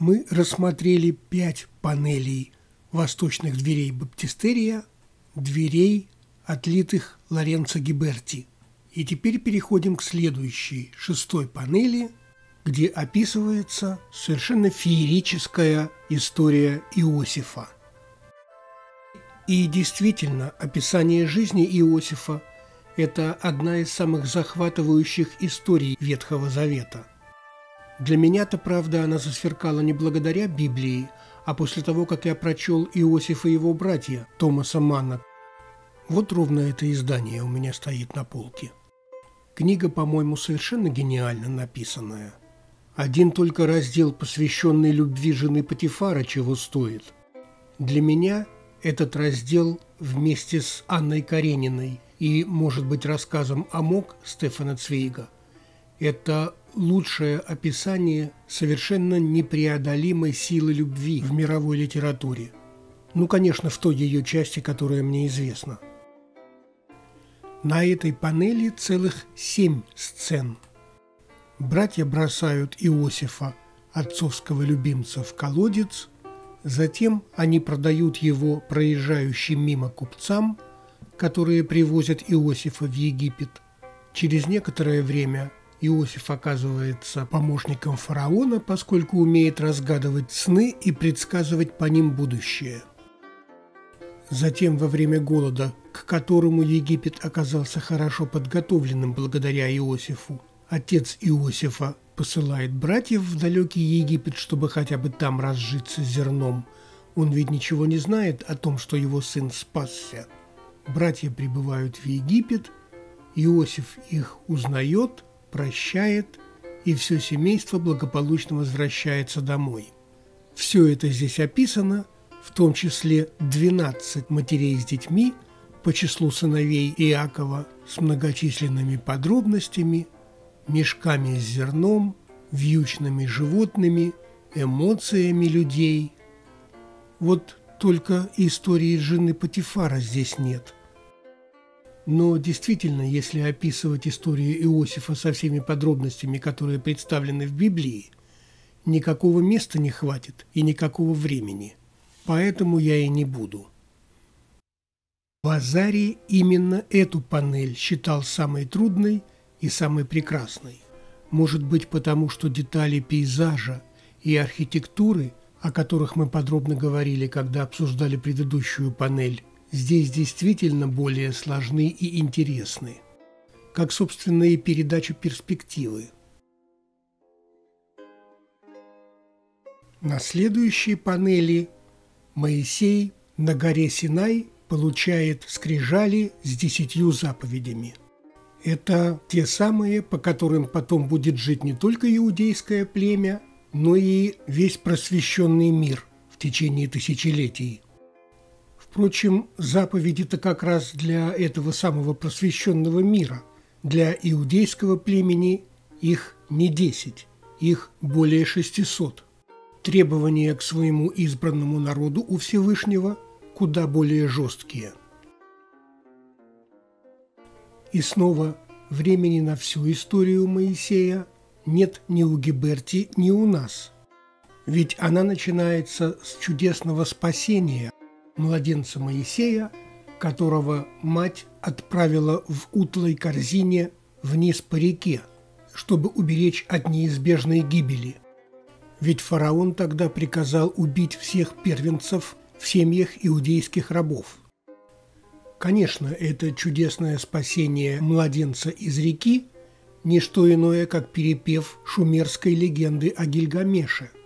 мы рассмотрели пять панелей восточных дверей баптистерия, дверей, отлитых Лоренцо Гиберти. И теперь переходим к следующей, шестой панели, где описывается совершенно феерическая история Иосифа. И действительно, описание жизни Иосифа – это одна из самых захватывающих историй Ветхого Завета. Для меня-то, правда, она засверкала не благодаря Библии, а после того, как я прочел Иосиф и его братья Томаса Манна. Вот ровно это издание у меня стоит на полке. Книга, по-моему, совершенно гениально написанная. Один только раздел, посвященный любви жены Патифара, чего стоит. Для меня этот раздел вместе с Анной Карениной и, может быть, рассказом «Амок» Стефана Цвейга – это лучшее описание совершенно непреодолимой силы любви в мировой литературе. Ну, конечно, в той ее части, которая мне известна. На этой панели целых семь сцен. Братья бросают Иосифа, отцовского любимца, в колодец, затем они продают его проезжающим мимо купцам, которые привозят Иосифа в Египет. Через некоторое время Иосиф оказывается помощником фараона, поскольку умеет разгадывать сны и предсказывать по ним будущее. Затем, во время голода, к которому Египет оказался хорошо подготовленным благодаря Иосифу, отец Иосифа посылает братьев в далекий Египет, чтобы хотя бы там разжиться зерном. Он ведь ничего не знает о том, что его сын спасся. Братья прибывают в Египет, Иосиф их узнает – прощает, и все семейство благополучно возвращается домой. Все это здесь описано, в том числе 12 матерей с детьми по числу сыновей Иакова с многочисленными подробностями, мешками с зерном, вьючными животными, эмоциями людей. Вот только истории жены Патифара здесь нет – но действительно, если описывать историю Иосифа со всеми подробностями, которые представлены в Библии, никакого места не хватит и никакого времени. Поэтому я и не буду. Вазарий именно эту панель считал самой трудной и самой прекрасной. Может быть, потому что детали пейзажа и архитектуры, о которых мы подробно говорили, когда обсуждали предыдущую панель, здесь действительно более сложны и интересны, как, собственно, и передача перспективы. На следующей панели Моисей на горе Синай получает скрижали с десятью заповедями. Это те самые, по которым потом будет жить не только иудейское племя, но и весь просвещенный мир в течение тысячелетий – Впрочем, заповеди-то как раз для этого самого просвещенного мира. Для иудейского племени их не десять, их более шестисот. Требования к своему избранному народу у Всевышнего куда более жесткие. И снова времени на всю историю Моисея нет ни у Гиберти, ни у нас. Ведь она начинается с чудесного спасения, младенца Моисея, которого мать отправила в утлой корзине вниз по реке, чтобы уберечь от неизбежной гибели. Ведь фараон тогда приказал убить всех первенцев в семьях иудейских рабов. Конечно, это чудесное спасение младенца из реки – не что иное, как перепев шумерской легенды о Гильгамеше –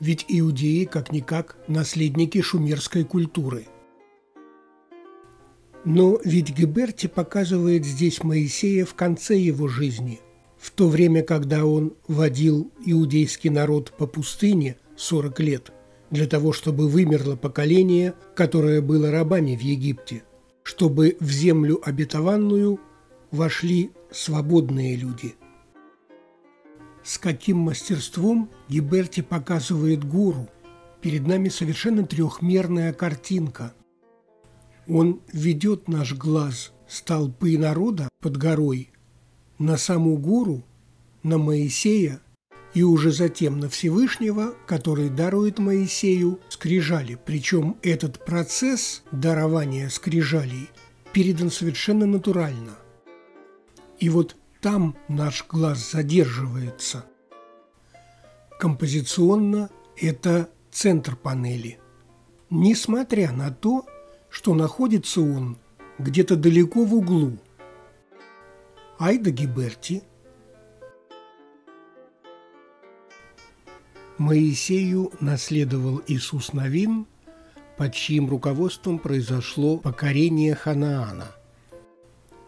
ведь иудеи, как-никак, наследники шумерской культуры. Но ведь Геберти показывает здесь Моисея в конце его жизни, в то время, когда он водил иудейский народ по пустыне 40 лет, для того, чтобы вымерло поколение, которое было рабами в Египте, чтобы в землю обетованную вошли свободные люди – с каким мастерством Гиберти показывает гору. Перед нами совершенно трехмерная картинка. Он ведет наш глаз с толпы народа под горой на саму гору, на Моисея и уже затем на Всевышнего, который дарует Моисею скрижали. Причем этот процесс дарования скрижалей передан совершенно натурально. И вот там наш глаз задерживается. Композиционно это центр панели. Несмотря на то, что находится он где-то далеко в углу. Айда Гиберти – Моисею наследовал Иисус Новин, под чьим руководством произошло покорение Ханаана.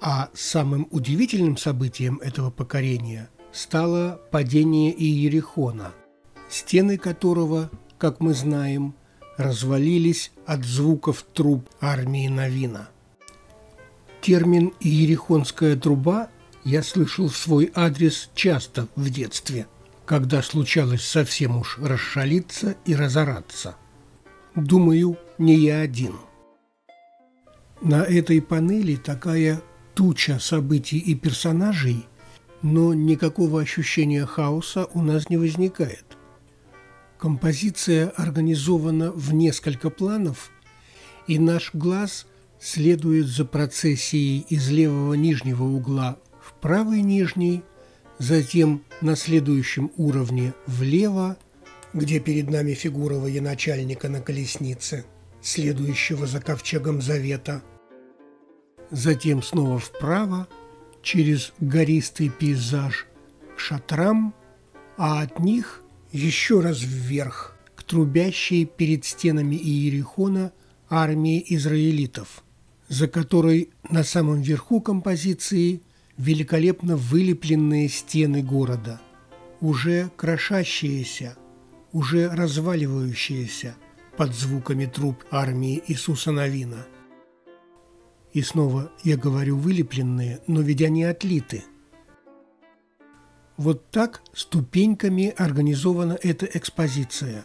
А самым удивительным событием этого покорения стало падение Иерихона, стены которого, как мы знаем, развалились от звуков труб армии Новина. Термин «иерихонская труба» я слышал в свой адрес часто в детстве – когда случалось совсем уж расшалиться и разораться. Думаю, не я один. На этой панели такая туча событий и персонажей, но никакого ощущения хаоса у нас не возникает. Композиция организована в несколько планов, и наш глаз следует за процессией из левого нижнего угла в правый нижний, затем на следующем уровне влево, где перед нами фигура военачальника на колеснице, следующего за ковчегом завета. Затем снова вправо, через гористый пейзаж к шатрам, а от них еще раз вверх, к трубящей перед стенами Иерихона армии израилитов, за которой на самом верху композиции – великолепно вылепленные стены города, уже крошащиеся, уже разваливающиеся под звуками труб армии Иисуса Новина. И снова я говорю вылепленные, но ведь они отлиты. Вот так ступеньками организована эта экспозиция.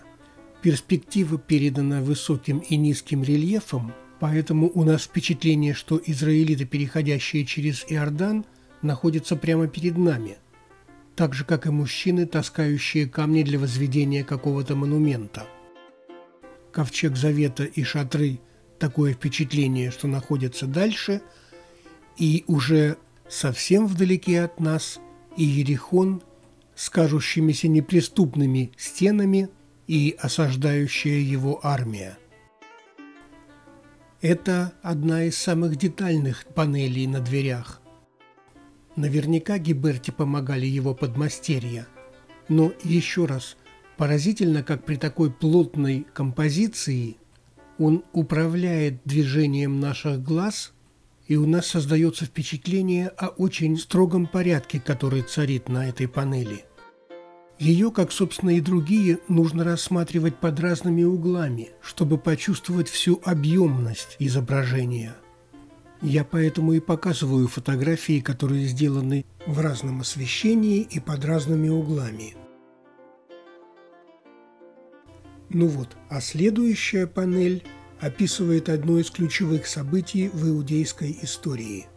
Перспектива передана высоким и низким рельефом, поэтому у нас впечатление, что израилиты, переходящие через Иордан – находится прямо перед нами, так же, как и мужчины, таскающие камни для возведения какого-то монумента. Ковчег Завета и шатры – такое впечатление, что находятся дальше, и уже совсем вдалеке от нас и Ерихон с кажущимися неприступными стенами и осаждающая его армия. Это одна из самых детальных панелей на дверях – Наверняка Гиберти помогали его подмастерья. Но еще раз, поразительно, как при такой плотной композиции он управляет движением наших глаз, и у нас создается впечатление о очень строгом порядке, который царит на этой панели. Ее, как, собственно, и другие, нужно рассматривать под разными углами, чтобы почувствовать всю объемность изображения – я поэтому и показываю фотографии, которые сделаны в разном освещении и под разными углами. Ну вот, а следующая панель описывает одно из ключевых событий в иудейской истории.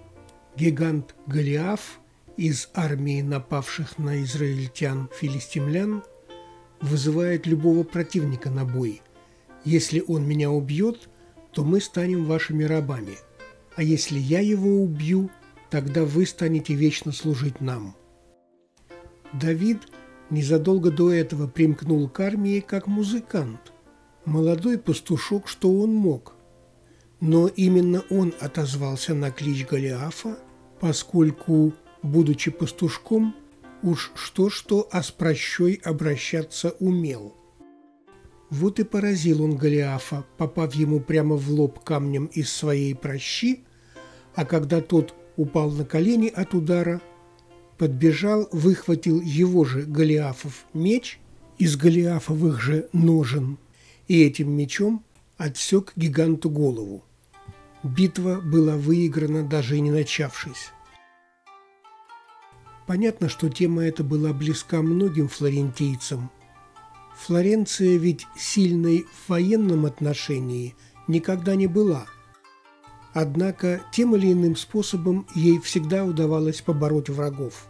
Гигант Голиаф из армии напавших на израильтян филистимлян вызывает любого противника на бой. Если он меня убьет, то мы станем вашими рабами – а если я его убью, тогда вы станете вечно служить нам». Давид незадолго до этого примкнул к армии как музыкант. Молодой пастушок, что он мог. Но именно он отозвался на клич Голиафа, поскольку, будучи пастушком, уж что-что, а с обращаться умел. Вот и поразил он Голиафа, попав ему прямо в лоб камнем из своей прощи, а когда тот упал на колени от удара, подбежал, выхватил его же Голиафов меч из Голиафовых же ножен и этим мечом отсек гиганту голову. Битва была выиграна, даже и не начавшись. Понятно, что тема эта была близка многим флорентийцам. Флоренция ведь сильной в военном отношении никогда не была – Однако тем или иным способом ей всегда удавалось побороть врагов.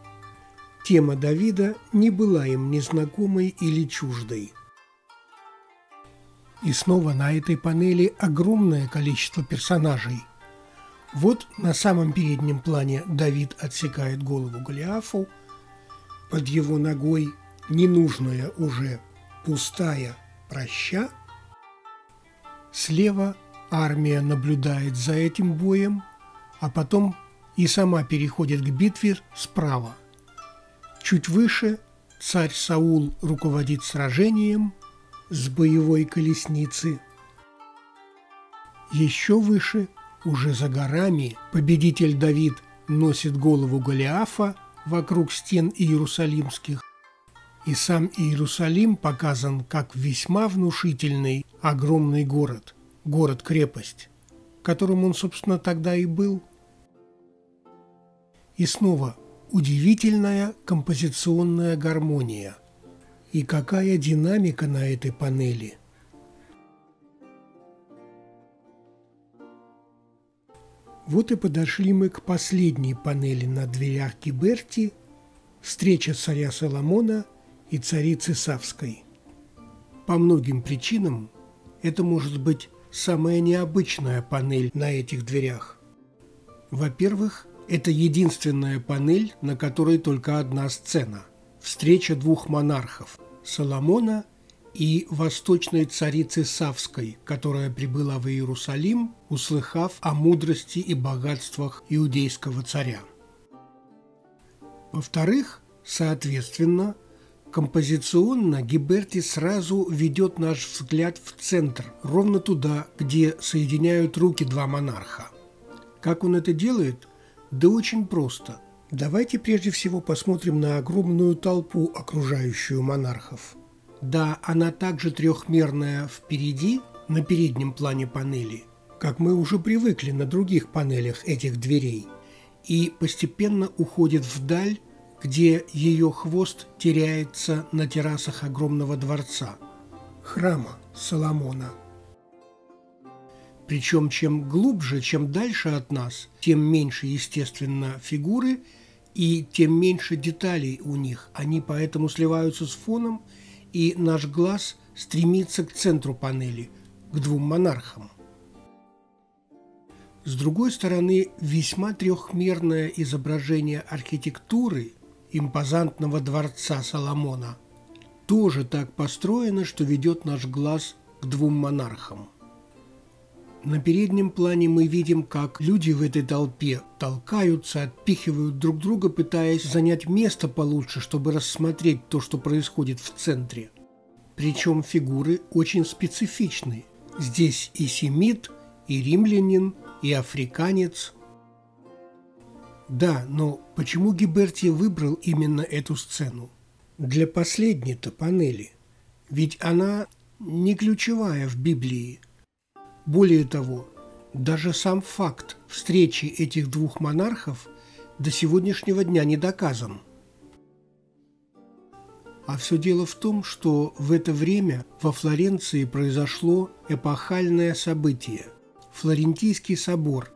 Тема Давида не была им незнакомой или чуждой. И снова на этой панели огромное количество персонажей. Вот на самом переднем плане Давид отсекает голову Голиафу, под его ногой ненужная уже пустая проща. Слева армия наблюдает за этим боем, а потом и сама переходит к битве справа. Чуть выше царь Саул руководит сражением с боевой колесницы. Еще выше, уже за горами, победитель Давид носит голову Голиафа вокруг стен Иерусалимских, и сам Иерусалим показан как весьма внушительный огромный город, город-крепость, которым он, собственно, тогда и был. И снова удивительная композиционная гармония. И какая динамика на этой панели. Вот и подошли мы к последней панели на дверях Гиберти – встреча царя Соломона и царицы Савской. По многим причинам это может быть самая необычная панель на этих дверях. Во-первых, это единственная панель, на которой только одна сцена – встреча двух монархов – Соломона и восточной царицы Савской, которая прибыла в Иерусалим, услыхав о мудрости и богатствах иудейского царя. Во-вторых, соответственно, композиционно Гиберти сразу ведет наш взгляд в центр, ровно туда, где соединяют руки два монарха. Как он это делает, да очень просто. Давайте прежде всего посмотрим на огромную толпу, окружающую монархов. Да, она также трехмерная впереди, на переднем плане панели, как мы уже привыкли на других панелях этих дверей, и постепенно уходит вдаль, где ее хвост теряется на террасах огромного дворца, храма Соломона – причем чем глубже, чем дальше от нас, тем меньше, естественно, фигуры и тем меньше деталей у них. Они поэтому сливаются с фоном, и наш глаз стремится к центру панели, к двум монархам. С другой стороны, весьма трехмерное изображение архитектуры импозантного дворца Соломона тоже так построено, что ведет наш глаз к двум монархам – на переднем плане мы видим, как люди в этой толпе толкаются, отпихивают друг друга, пытаясь занять место получше, чтобы рассмотреть то, что происходит в центре. Причем фигуры очень специфичны. Здесь и семит, и римлянин, и африканец. Да, но почему Гиберти выбрал именно эту сцену? Для последней-то панели. Ведь она не ключевая в Библии – более того, даже сам факт встречи этих двух монархов до сегодняшнего дня не доказан. А все дело в том, что в это время во Флоренции произошло эпохальное событие – Флорентийский собор,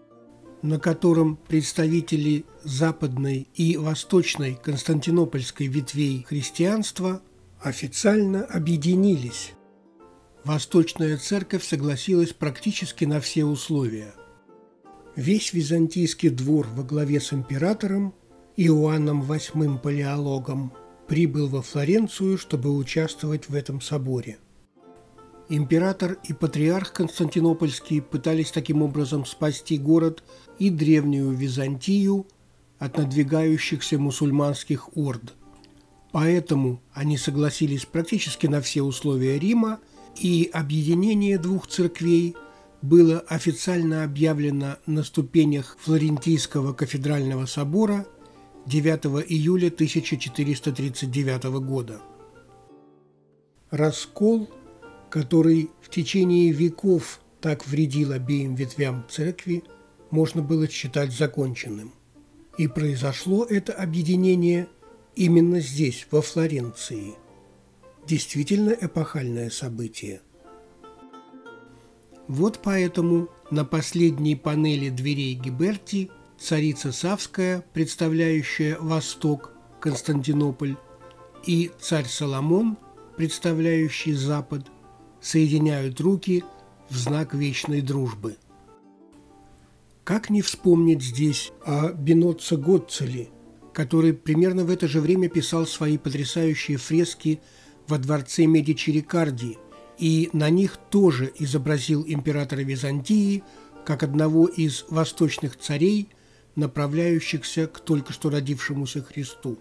на котором представители западной и восточной константинопольской ветвей христианства официально объединились Восточная церковь согласилась практически на все условия. Весь византийский двор во главе с императором Иоанном VIII Палеологом прибыл во Флоренцию, чтобы участвовать в этом соборе. Император и патриарх Константинопольский пытались таким образом спасти город и древнюю Византию от надвигающихся мусульманских орд. Поэтому они согласились практически на все условия Рима – и объединение двух церквей было официально объявлено на ступенях Флорентийского кафедрального собора 9 июля 1439 года. Раскол, который в течение веков так вредил обеим ветвям церкви, можно было считать законченным. И произошло это объединение именно здесь, во Флоренции – действительно эпохальное событие. Вот поэтому на последней панели дверей Гиберти царица Савская, представляющая Восток, Константинополь, и царь Соломон, представляющий Запад, соединяют руки в знак вечной дружбы. Как не вспомнить здесь о Биноццо Гоццеле, который примерно в это же время писал свои потрясающие фрески во дворце Медичи Рикарди, и на них тоже изобразил императора Византии как одного из восточных царей, направляющихся к только что родившемуся Христу.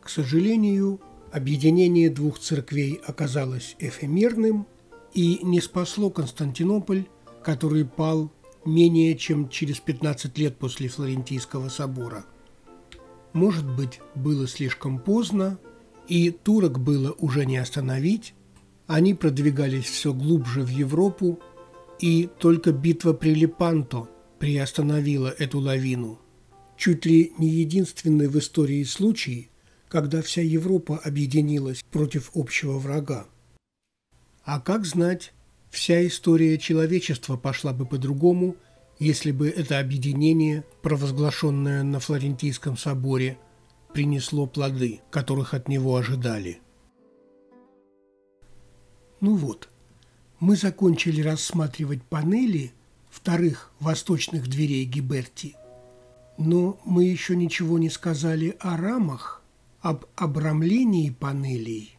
К сожалению, объединение двух церквей оказалось эфемерным и не спасло Константинополь, который пал менее чем через 15 лет после Флорентийского собора. Может быть, было слишком поздно, и турок было уже не остановить, они продвигались все глубже в Европу, и только битва при Лепанто приостановила эту лавину. Чуть ли не единственный в истории случай, когда вся Европа объединилась против общего врага. А как знать, вся история человечества пошла бы по-другому, если бы это объединение, провозглашенное на Флорентийском соборе, принесло плоды, которых от него ожидали. Ну вот, мы закончили рассматривать панели вторых восточных дверей Гиберти, но мы еще ничего не сказали о рамах, об обрамлении панелей,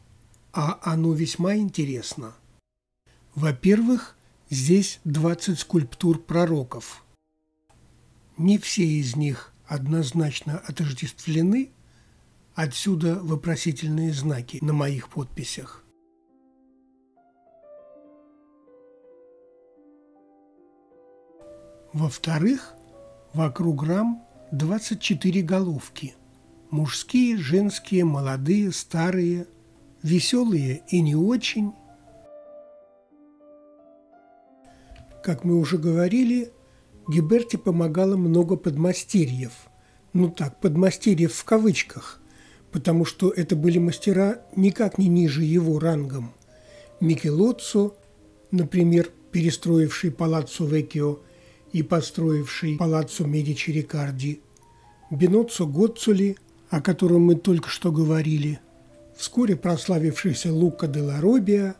а оно весьма интересно. Во-первых, здесь 20 скульптур пророков. Не все из них однозначно отождествлены Отсюда вопросительные знаки на моих подписях. Во-вторых, вокруг рам 24 головки. Мужские, женские, молодые, старые, веселые и не очень. Как мы уже говорили, Гиберти помогало много подмастерьев. Ну так, подмастерьев в кавычках – потому что это были мастера никак не ниже его рангом. Микелоццо, например, перестроивший палаццо Веккио и построивший палаццо Медичи Рикарди, Биноццо Гоццоли, о котором мы только что говорили, вскоре прославившийся Лука де ла Робиа,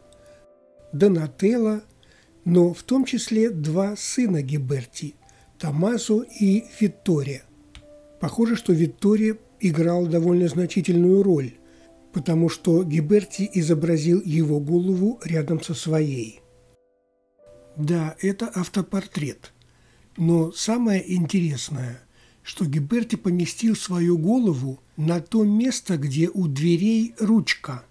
Донателло, но в том числе два сына Гиберти – Томасо и Виттория. Похоже, что Виттория играл довольно значительную роль, потому что Гиберти изобразил его голову рядом со своей. Да, это автопортрет. Но самое интересное, что Гиберти поместил свою голову на то место, где у дверей ручка.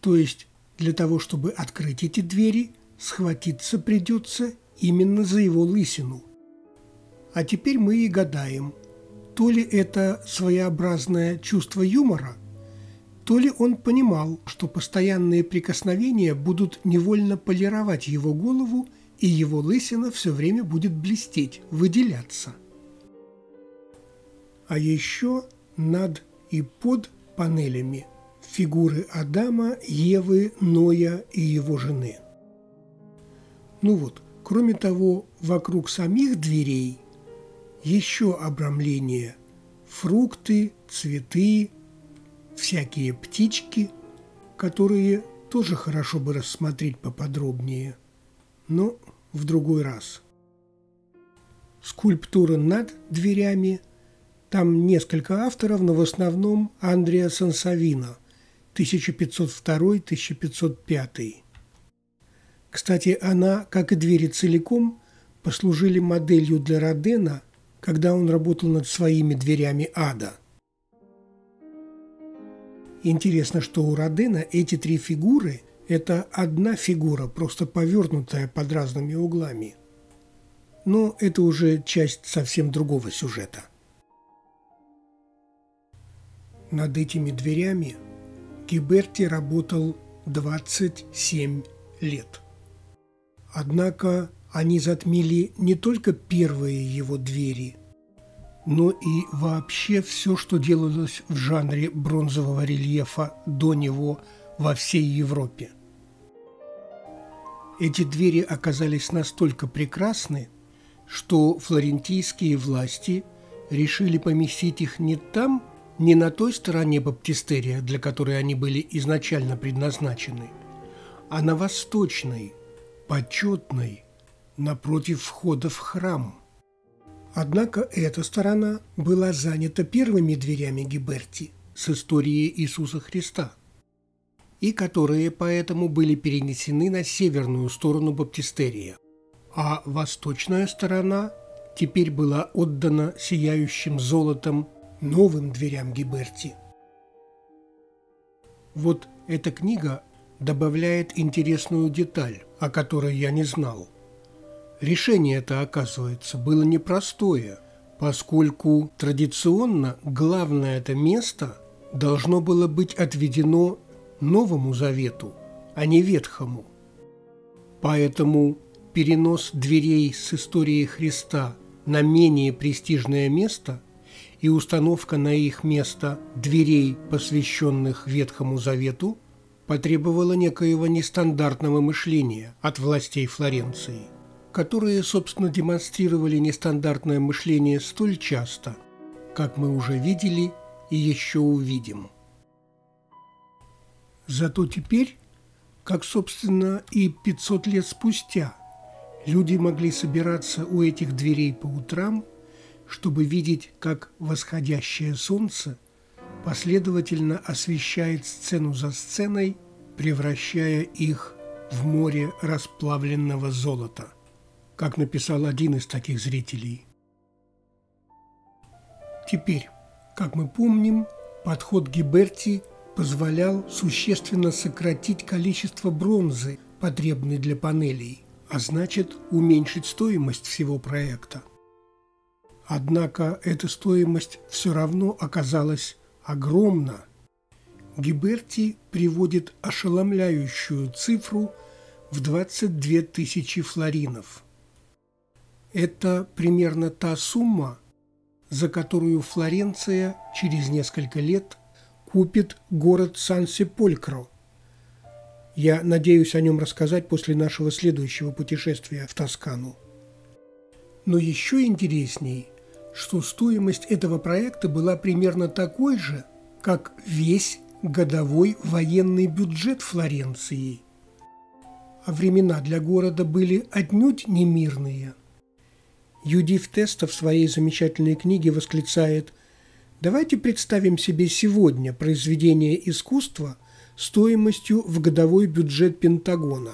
То есть для того, чтобы открыть эти двери, схватиться придется именно за его лысину. А теперь мы и гадаем – то ли это своеобразное чувство юмора, то ли он понимал, что постоянные прикосновения будут невольно полировать его голову, и его лысина все время будет блестеть, выделяться. А еще над и под панелями фигуры Адама, Евы, Ноя и его жены. Ну вот, кроме того, вокруг самих дверей еще обрамление – фрукты, цветы, всякие птички, которые тоже хорошо бы рассмотреть поподробнее, но в другой раз. Скульптура над дверями – там несколько авторов, но в основном Андреа Сансавино, 1502-1505. Кстати, она, как и двери целиком, послужили моделью для Родена – когда он работал над своими дверями ада. Интересно, что у Родена эти три фигуры – это одна фигура, просто повернутая под разными углами. Но это уже часть совсем другого сюжета. Над этими дверями Гиберти работал 27 лет. Однако они затмили не только первые его двери, но и вообще все, что делалось в жанре бронзового рельефа до него во всей Европе. Эти двери оказались настолько прекрасны, что флорентийские власти решили поместить их не там, не на той стороне баптистерия, для которой они были изначально предназначены, а на восточной, почетной, напротив входа в храм. Однако эта сторона была занята первыми дверями Гиберти с историей Иисуса Христа, и которые поэтому были перенесены на северную сторону баптистерия, а восточная сторона теперь была отдана сияющим золотом новым дверям Гиберти. Вот эта книга добавляет интересную деталь, о которой я не знал. Решение это, оказывается, было непростое, поскольку традиционно главное это место должно было быть отведено Новому Завету, а не Ветхому. Поэтому перенос дверей с историей Христа на менее престижное место и установка на их место дверей, посвященных Ветхому Завету, потребовала некоего нестандартного мышления от властей Флоренции, которые, собственно, демонстрировали нестандартное мышление столь часто, как мы уже видели и еще увидим. Зато теперь, как, собственно, и 500 лет спустя – Люди могли собираться у этих дверей по утрам, чтобы видеть, как восходящее солнце последовательно освещает сцену за сценой, превращая их в море расплавленного золота, как написал один из таких зрителей. Теперь, как мы помним, подход Гиберти позволял существенно сократить количество бронзы, потребной для панелей – а значит уменьшить стоимость всего проекта. Однако эта стоимость все равно оказалась огромна. Гиберти приводит ошеломляющую цифру в 22 тысячи флоринов. Это примерно та сумма, за которую Флоренция через несколько лет купит город Сан-Сеполькро, я надеюсь о нем рассказать после нашего следующего путешествия в Тоскану. Но еще интересней, что стоимость этого проекта была примерно такой же, как весь годовой военный бюджет Флоренции. А времена для города были отнюдь не мирные. Юдив Теста в своей замечательной книге восклицает «Давайте представим себе сегодня произведение искусства – стоимостью в годовой бюджет Пентагона.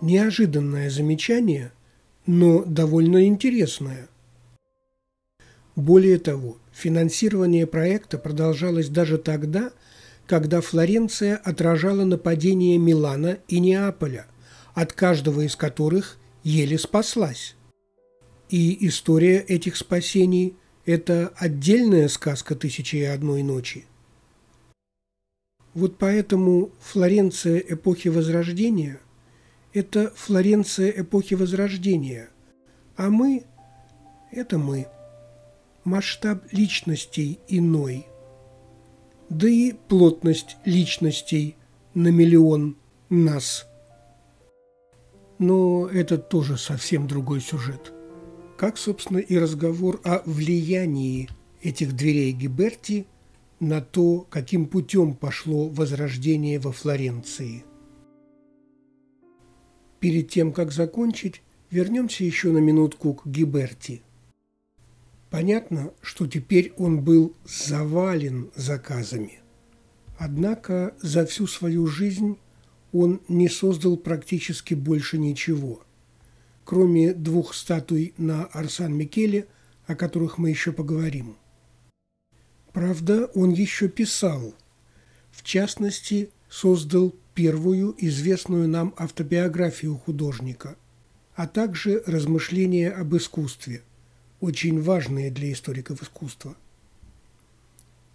Неожиданное замечание, но довольно интересное. Более того, финансирование проекта продолжалось даже тогда, когда Флоренция отражала нападения Милана и Неаполя, от каждого из которых еле спаслась. И история этих спасений – это отдельная сказка «Тысячи и одной ночи». Вот поэтому Флоренция эпохи Возрождения – это Флоренция эпохи Возрождения, а мы – это мы. Масштаб личностей иной, да и плотность личностей на миллион нас. Но это тоже совсем другой сюжет. Как, собственно, и разговор о влиянии этих дверей Гиберти – на то, каким путем пошло возрождение во Флоренции. Перед тем, как закончить, вернемся еще на минутку к Гиберти. Понятно, что теперь он был завален заказами. Однако за всю свою жизнь он не создал практически больше ничего, кроме двух статуй на Арсан-Микеле, о которых мы еще поговорим – Правда, он еще писал. В частности, создал первую известную нам автобиографию художника, а также размышления об искусстве, очень важные для историков искусства.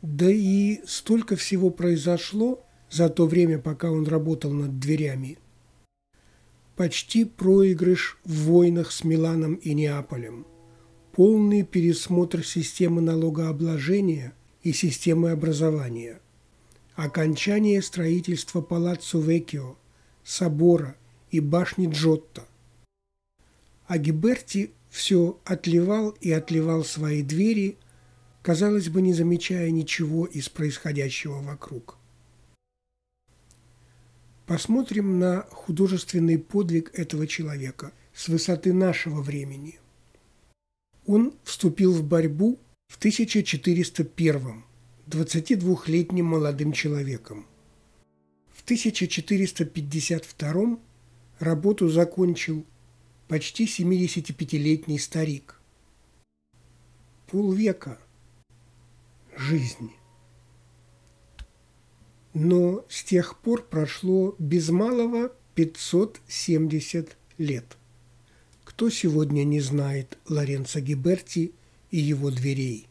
Да и столько всего произошло за то время, пока он работал над дверями. Почти проигрыш в войнах с Миланом и Неаполем, полный пересмотр системы налогообложения – и системы образования, окончание строительства Палаццо Веккио, собора и башни Джотто. О Гиберти все отливал и отливал свои двери, казалось бы, не замечая ничего из происходящего вокруг. Посмотрим на художественный подвиг этого человека с высоты нашего времени. Он вступил в борьбу в 1401 22-летним молодым человеком. В 1452 работу закончил почти 75-летний старик. Полвека жизни. Но с тех пор прошло без малого 570 лет. Кто сегодня не знает Лоренцо Гиберти и его дверей?